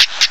you.